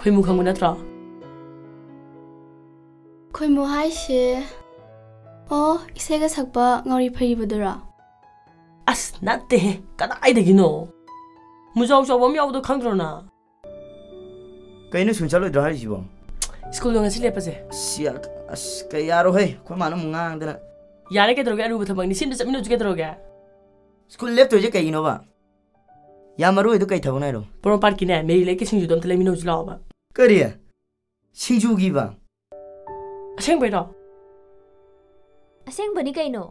ꯈꯣꯏꯃꯨ ꯈꯪꯕ ꯅꯠꯇ꯭ꯔꯣ ꯈꯣꯏꯃꯨ ꯍꯥꯏꯁꯦ ꯑꯣ ꯏꯁꯩꯒ ꯁꯛꯄ ꯉꯧꯔꯤ ꯐꯩꯕꯗꯨꯔꯣ ꯑꯁ ꯅꯠꯇꯦꯍꯦ ꯀꯗꯥꯏꯗꯒꯤꯅꯣ ꯃꯨꯖꯥꯎ ꯆꯥꯎꯕ ꯑꯃ ꯌꯥꯎꯕꯗꯣ ꯈꯪꯗ꯭ꯔꯣꯅ ꯀꯩꯅꯣ ꯁꯨꯝ ꯆꯠꯂꯣꯏꯗ꯭ꯔꯣ ꯍꯥꯏꯔꯤꯁꯤꯕꯣ ꯁ꯭ꯀꯨꯜꯗꯣ ꯉꯁꯤ ꯂꯦꯞꯄꯁꯦ ꯁꯤꯌꯥꯛ ꯑꯁ ꯀꯩ ꯌꯥꯔꯣꯍꯦ ꯑꯩꯈꯣꯏ ꯃꯥꯅ ꯑꯃꯨꯛ ꯉꯥꯡꯗꯅ ꯌꯥꯔꯦ ꯀꯩꯗꯧꯔꯒꯦ ꯑꯔꯨꯕ ꯊꯕꯛꯅꯤ ꯁꯤꯝꯇ ꯆꯠꯃꯤꯟꯅꯁꯤ ꯀꯩꯗꯧꯔꯒꯦ ꯁ꯭ꯀꯨꯜ ꯂꯦꯞꯇꯣꯏꯁꯦ ꯀꯩꯒꯤꯅꯣꯕ ꯌꯥꯝ ꯃꯔꯨ ꯑꯣꯏꯗꯣ ꯀꯩ ꯊꯕꯛꯅꯣ ꯍꯥꯏꯔꯣ ꯄꯣꯔꯣꯝꯄꯥꯠꯀꯤꯅꯦ ꯃꯦꯔꯤ ꯂꯩꯀꯤ ꯁꯤꯡꯖꯨꯗꯣ ꯑꯝꯇ ꯂꯩꯃꯤꯟꯅꯧꯁꯤ ꯂꯥꯛꯑꯣꯕ Korea Siju Giba Seng Bui No Seng Bui Ni Kai No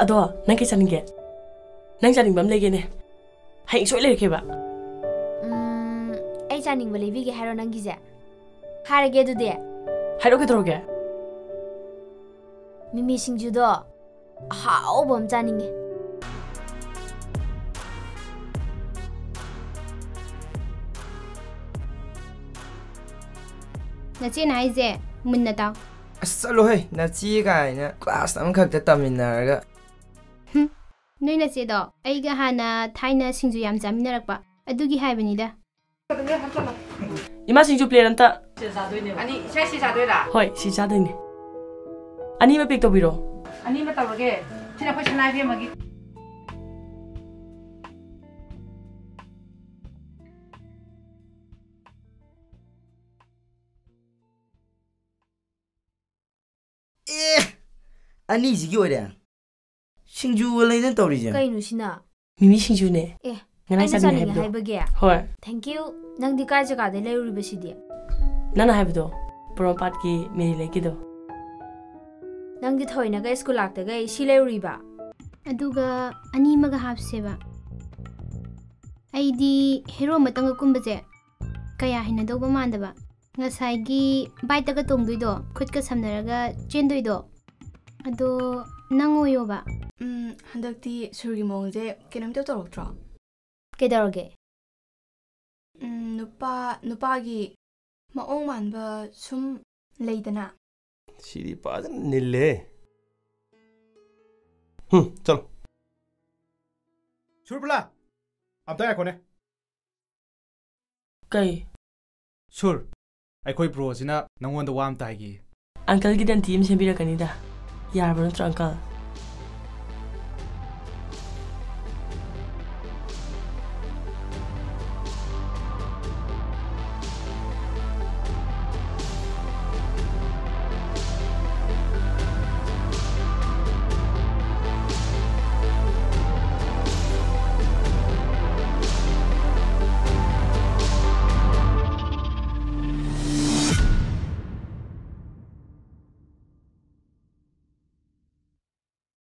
Ado Nang Kai Chaning Ge Nang Chaning Bam Lege Ne Hai Soi Lege Ba Um Ai Chaning Ba Lege Ge Haro Nang Gi Ja Hare Ge Du De Haro Ge Dro Ge Mimi Sing Ju Do Hao Bam Chaning Ge 나지 나 이제 문 나다. 아싸로해 나지가 아니라 클래스 암각다 따민나가. 흠, 너희 나지도 아이가 하나 타이나 신주 얌자민나락바 아두기 하이브니다. 이마 신주 플레이 한다. 아니, 샤 시자도이라. 허이 시자도이네. 아니면 빅도 비로. 아니면 따로게. 지나 훨씬 나이 비에 먹이. ꯑꯅꯤꯁꯤꯒꯤ ꯑꯣꯏꯔꯦ ꯁꯤꯡꯖꯨꯒ ꯂꯩꯗꯅ ꯇꯧꯔꯤꯁꯦ ꯀꯩꯅꯣꯁꯤꯅ 미미 싱주네. ꯑꯦ ꯉꯔꯥꯡ ꯑꯩꯅ ꯆꯥꯅꯤꯡꯉꯦ ꯆꯥꯅꯤꯡꯉꯦ ꯍꯥꯏꯕꯗꯣ. ꯍꯥꯏꯕꯒꯤ ꯍꯣꯏ. ꯊꯦꯡꯀ꯭ꯌꯨ ꯅꯪꯗꯤ ꯀꯥꯏ ꯖꯒꯥꯗꯩ ꯂꯩꯔꯨꯔꯤꯕꯁꯤꯗꯤ 나나 하이브도. 브롬팟기 미리 레기도. ꯅꯪꯗꯤ ꯊꯑꯣꯏꯅꯒ ꯁ꯭ꯀꯨꯜ ꯂꯥꯛꯇꯒꯩ ꯁꯤ ꯂꯩꯔꯨꯔꯤꯕ ꯑꯗꯨꯒ ꯑꯅꯤ ꯑꯃꯒ ꯍꯥꯞꯁꯦꯕ ꯑꯩꯗꯤ ꯍꯦꯔꯣ ꯑꯃꯇꯪꯒ ꯀꯨꯝꯕꯁꯦ ꯀꯌꯥ ꯍꯩꯅꯗꯧꯕ ꯃꯥꯟꯗꯕ ꯉꯁꯥꯏꯒꯤ ꯕꯥꯏꯠꯇꯒ ꯇꯣꯡꯗꯣꯏꯗꯣ ꯈꯨꯠꯀ ꯁꯝꯅꯔꯒ ꯆꯦꯟꯗꯣꯏꯗꯣ ado nangoyo ba um handakti surgi mongje kenam te torok tra kedarge um nupa nupagi maong manba sum leidana siri padan nille hm chalo 출불라 암따야 거네 까이 출 아이 거의 부러워지나 낭원도 와 암따이기 안깔기단 DM 샘비라 가니다 要不然怎么搞？